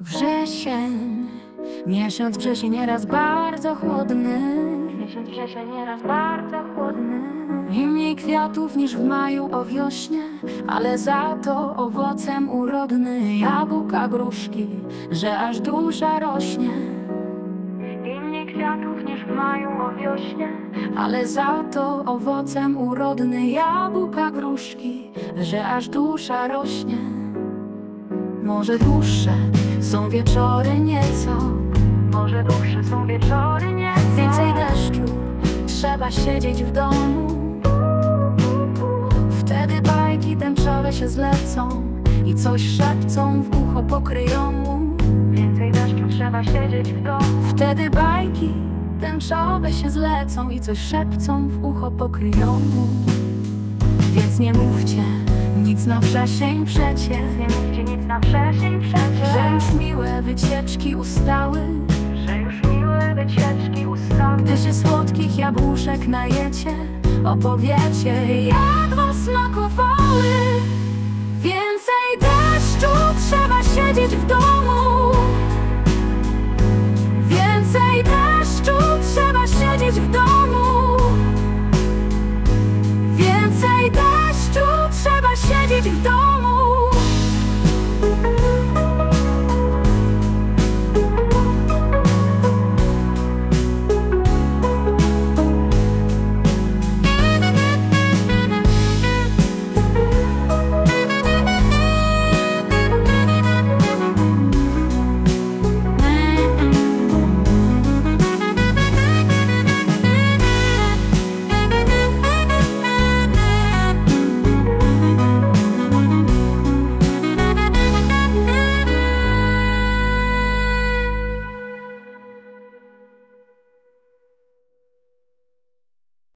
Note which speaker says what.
Speaker 1: Wrzesień, miesiąc wrzesień nieraz bardzo chłodny. Miesiąc wrzesień nieraz bardzo chłodny. I mniej kwiatów niż w maju o wiośnie, ale za to owocem urodny jabłka, gruszki, że aż dusza rośnie. I mniej kwiatów niż w maju o wiośnie, ale za to owocem urodny jabłka, gruszki, że aż dusza rośnie. Może dłuższe są wieczory nieco. Może dłuższe są wieczory nieco. Więcej deszczu Trzeba siedzieć w domu. Wtedy bajki tęczowe się zlecą I coś szepcą w ucho pokryją mu Więcej deszczu trzeba siedzieć w domu. Wtedy bajki tęczowe się zlecą I coś szepcą w ucho pokryją mu Więc nie mówcie nic na wrzesień mówcie nic na wrzesień przecież Że już miłe wycieczki ustały. Że już miłe wycieczki ustały. Gdy się słodkich jabłuszek najecie Opowiecie jak wam smakowały